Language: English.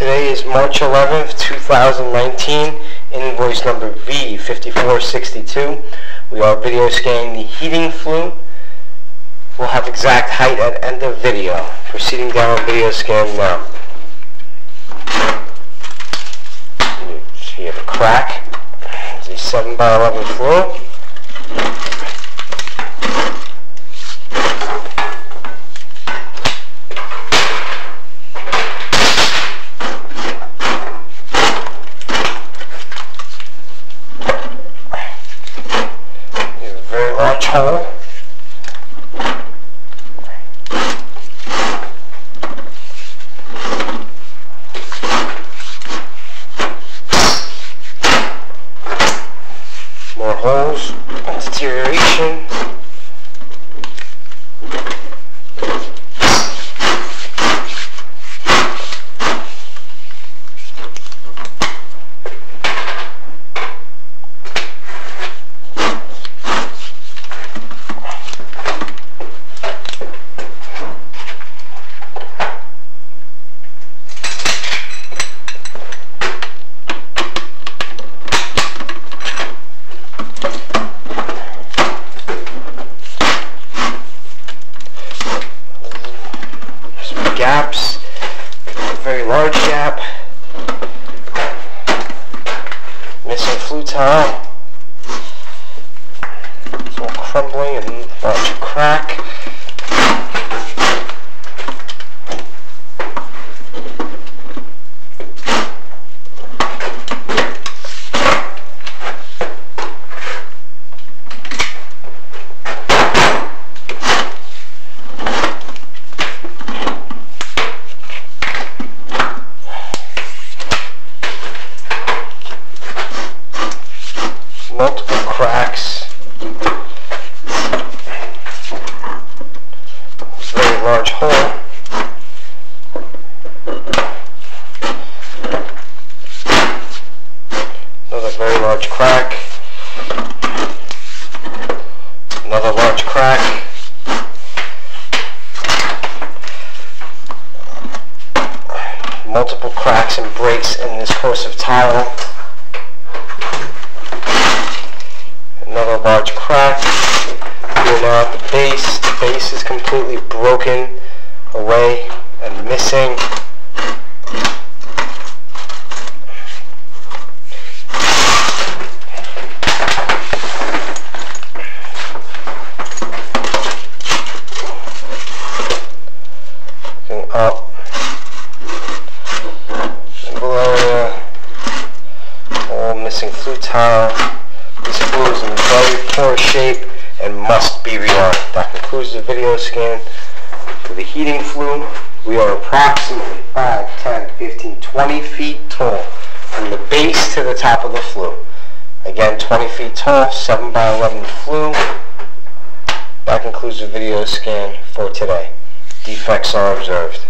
Today is March 11th, 2019, invoice number V5462. We are video scanning the heating flue. We'll have exact height at end of video. Proceeding down video scan now. You have a crack. It's a 7 by 11 flue. You have a very large hole. More holes, deterioration. Very large gap, missing flue tile, it's all crumbling and large crack. multiple cracks. Large hole. Another very large crack. Another large crack. Multiple cracks and breaks in this course of tile. another large crack. We're now at the base. The base is completely broken away and missing. Looking up. And below there, all missing flue tile. This flue is in very poor shape and must be relined. That concludes the video scan for the heating flue. We are approximately 5, 10, 15, 20 feet tall from the base to the top of the flue. Again, 20 feet tall, 7 by 11 flue. That concludes the video scan for today. Defects are observed.